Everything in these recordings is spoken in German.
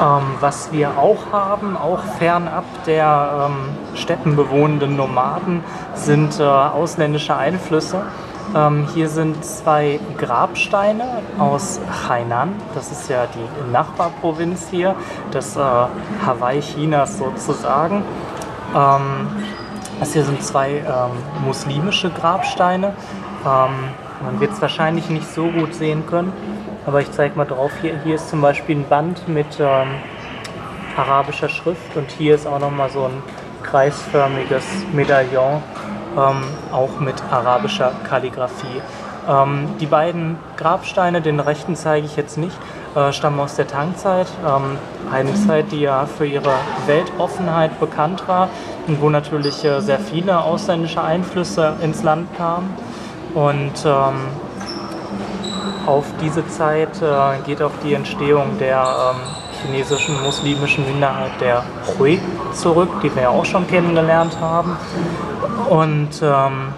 Ähm, was wir auch haben, auch fernab der ähm, städtenbewohnenden Nomaden, sind äh, ausländische Einflüsse. Ähm, hier sind zwei Grabsteine aus Hainan, das ist ja die Nachbarprovinz hier, des äh, Hawaii Chinas sozusagen. Ähm, das hier sind zwei ähm, muslimische Grabsteine. Ähm, man wird es wahrscheinlich nicht so gut sehen können, aber ich zeige mal drauf. Hier, hier ist zum Beispiel ein Band mit ähm, arabischer Schrift und hier ist auch nochmal so ein kreisförmiges Medaillon, ähm, auch mit arabischer Kalligraphie. Ähm, die beiden Grabsteine, den rechten zeige ich jetzt nicht, äh, stammen aus der Tangzeit, ähm, eine Zeit, die ja für ihre Weltoffenheit bekannt war und wo natürlich äh, sehr viele ausländische Einflüsse ins Land kamen. Und ähm, auf diese Zeit äh, geht auch die Entstehung der ähm, chinesischen muslimischen Minderheit der Hui zurück, die wir ja auch schon kennengelernt haben. Und ähm,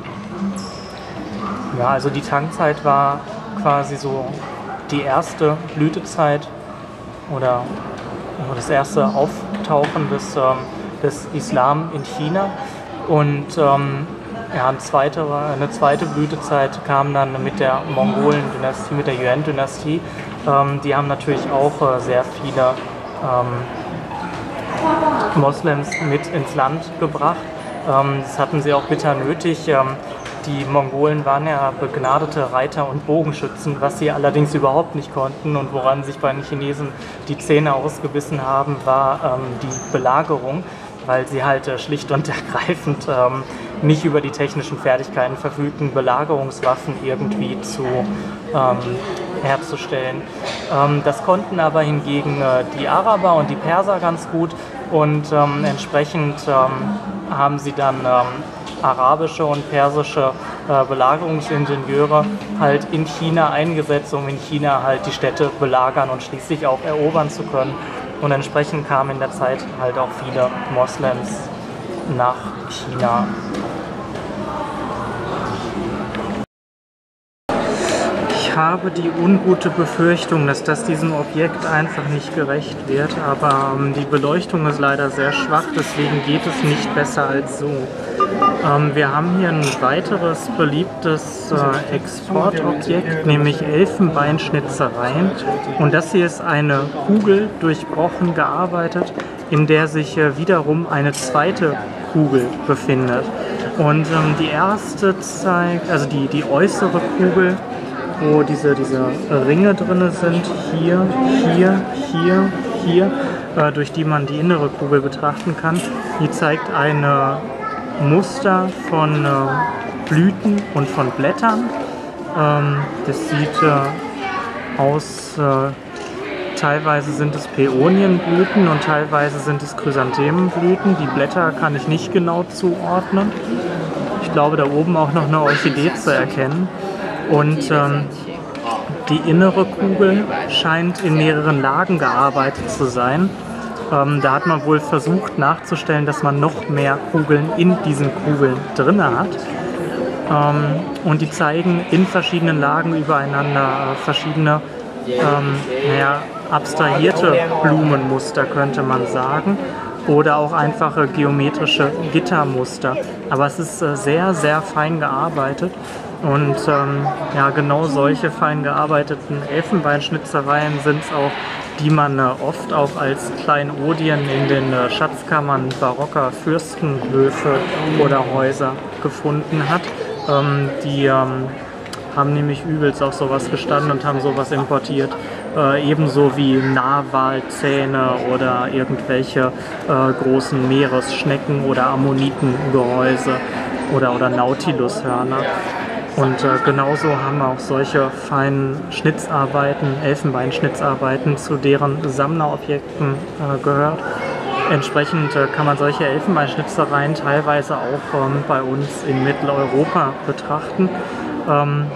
ja, also die Tangzeit war quasi so die erste Blütezeit oder das erste Auftauchen des, ähm, des Islam in China. Und ähm, ja, eine, zweite, eine zweite Blütezeit kam dann mit der Mongolen-Dynastie, mit der Yuan-Dynastie. Ähm, die haben natürlich auch äh, sehr viele ähm, Moslems mit ins Land gebracht. Ähm, das hatten sie auch bitter nötig. Ähm, die Mongolen waren ja begnadete Reiter und Bogenschützen, was sie allerdings überhaupt nicht konnten und woran sich bei den Chinesen die Zähne ausgebissen haben, war ähm, die Belagerung, weil sie halt äh, schlicht und ergreifend ähm, nicht über die technischen Fertigkeiten verfügten, Belagerungswaffen irgendwie zu ähm, herzustellen. Ähm, das konnten aber hingegen äh, die Araber und die Perser ganz gut und ähm, entsprechend ähm, haben sie dann arabische und persische äh, Belagerungsingenieure halt in China eingesetzt, um in China halt die Städte belagern und schließlich auch erobern zu können. Und entsprechend kamen in der Zeit halt auch viele Moslems nach China. Habe die ungute Befürchtung, dass das diesem Objekt einfach nicht gerecht wird, aber ähm, die Beleuchtung ist leider sehr schwach, deswegen geht es nicht besser als so. Ähm, wir haben hier ein weiteres beliebtes äh, Exportobjekt, nämlich Elfenbeinschnitzereien. Und das hier ist eine Kugel durchbrochen gearbeitet, in der sich äh, wiederum eine zweite Kugel befindet. Und ähm, die erste zeigt, also die, die äußere Kugel, wo diese, diese Ringe drin sind, hier, hier, hier, hier, äh, durch die man die innere Kugel betrachten kann, die zeigt eine Muster von äh, Blüten und von Blättern. Ähm, das sieht äh, aus, äh, teilweise sind es Päonienblüten und teilweise sind es Chrysanthemenblüten. Die Blätter kann ich nicht genau zuordnen. Ich glaube, da oben auch noch eine Orchidee zu erkennen. Und ähm, die innere Kugel scheint in mehreren Lagen gearbeitet zu sein. Ähm, da hat man wohl versucht nachzustellen, dass man noch mehr Kugeln in diesen Kugeln drin hat. Ähm, und die zeigen in verschiedenen Lagen übereinander äh, verschiedene ähm, naja, abstrahierte Blumenmuster, könnte man sagen. Oder auch einfache geometrische Gittermuster. Aber es ist äh, sehr, sehr fein gearbeitet. Und ähm, ja, genau solche fein gearbeiteten Elfenbeinschnitzereien sind es auch, die man äh, oft auch als Kleinodien in den äh, Schatzkammern barocker Fürstenhöfe oder Häuser gefunden hat. Ähm, die ähm, haben nämlich übelst auf sowas gestanden und haben sowas importiert. Äh, ebenso wie Narwalzähne oder irgendwelche äh, großen Meeresschnecken oder Ammonitengehäuse oder, oder Nautilushörner. Und äh, genauso haben auch solche feinen Schnitzarbeiten, Elfenbeinschnitzarbeiten zu deren Sammlerobjekten äh, gehört. Entsprechend äh, kann man solche Elfenbeinschnitzereien teilweise auch ähm, bei uns in Mitteleuropa betrachten. Ähm,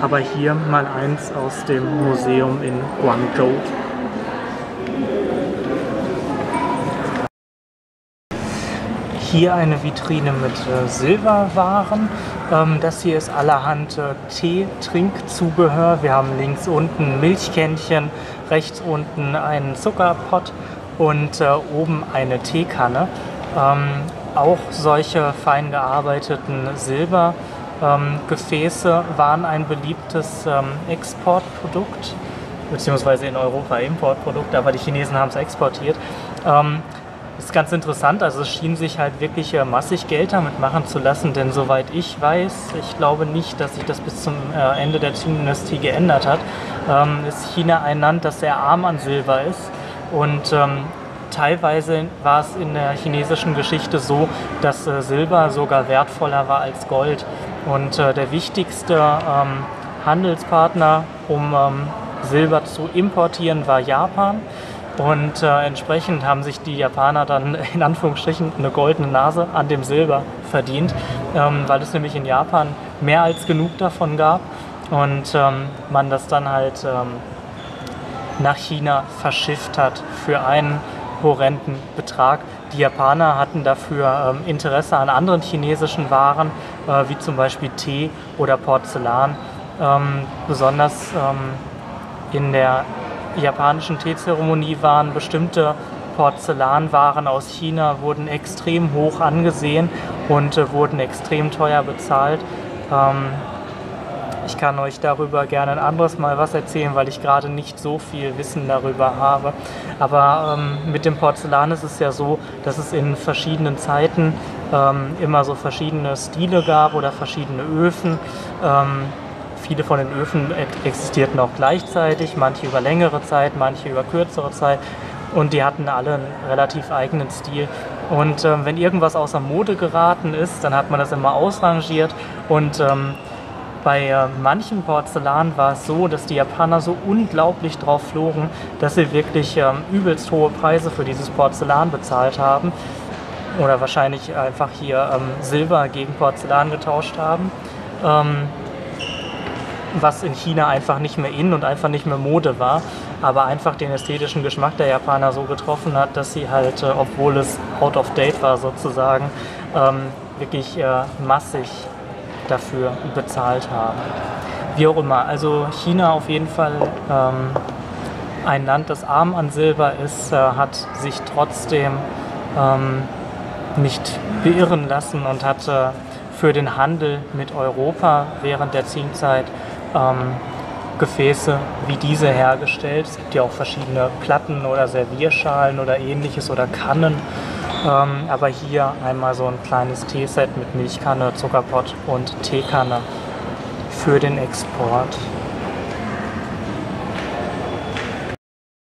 aber hier mal eins aus dem Museum in Guangzhou. Hier eine Vitrine mit äh, Silberwaren ähm, das hier ist allerhand äh, Tee, Trinkzubehör. Wir haben links unten Milchkännchen, rechts unten einen Zuckerpott und äh, oben eine Teekanne. Ähm, auch solche fein gearbeiteten Silbergefäße ähm, waren ein beliebtes ähm, Exportprodukt, beziehungsweise in Europa Importprodukt, aber die Chinesen haben es exportiert. Ähm, ist ganz interessant, also es schien sich halt wirklich äh, massig Geld damit machen zu lassen, denn soweit ich weiß, ich glaube nicht, dass sich das bis zum äh, Ende der Qing-Dynastie geändert hat, ähm, ist China ein Land, das sehr arm an Silber ist? Und ähm, teilweise war es in der chinesischen Geschichte so, dass äh, Silber sogar wertvoller war als Gold. Und äh, der wichtigste ähm, Handelspartner, um ähm, Silber zu importieren, war Japan. Und äh, entsprechend haben sich die Japaner dann in Anführungsstrichen eine goldene Nase an dem Silber verdient, ähm, weil es nämlich in Japan mehr als genug davon gab und ähm, man das dann halt ähm, nach China verschifft hat für einen horrenden Betrag. Die Japaner hatten dafür ähm, Interesse an anderen chinesischen Waren, äh, wie zum Beispiel Tee oder Porzellan. Ähm, besonders ähm, in der japanischen Teezeremonie waren bestimmte Porzellanwaren aus China wurden extrem hoch angesehen und äh, wurden extrem teuer bezahlt. Ähm, ich kann euch darüber gerne ein anderes Mal was erzählen, weil ich gerade nicht so viel Wissen darüber habe. Aber ähm, mit dem Porzellan ist es ja so, dass es in verschiedenen Zeiten ähm, immer so verschiedene Stile gab oder verschiedene Öfen. Ähm, Viele von den Öfen existierten auch gleichzeitig, manche über längere Zeit, manche über kürzere Zeit. Und die hatten alle einen relativ eigenen Stil. Und ähm, wenn irgendwas außer Mode geraten ist, dann hat man das immer ausrangiert. Und ähm, bei äh, manchen Porzellan war es so, dass die Japaner so unglaublich drauf flogen, dass sie wirklich ähm, übelst hohe Preise für dieses Porzellan bezahlt haben. Oder wahrscheinlich einfach hier ähm, Silber gegen Porzellan getauscht haben. Was in China einfach nicht mehr in und einfach nicht mehr Mode war, aber einfach den ästhetischen Geschmack der Japaner so getroffen hat, dass sie halt, äh, obwohl es out of date war sozusagen, ähm, wirklich äh, massig dafür bezahlt haben. Wie auch immer, also China auf jeden Fall ähm, ein Land, das arm an Silber ist, äh, hat sich trotzdem ähm, nicht beirren lassen und hat äh, für den Handel mit Europa während der Qing-Zeit ähm, Gefäße wie diese hergestellt. Es gibt ja auch verschiedene Platten oder Servierschalen oder ähnliches oder Kannen. Ähm, aber hier einmal so ein kleines Teeset mit Milchkanne, Zuckerpott und Teekanne für den Export.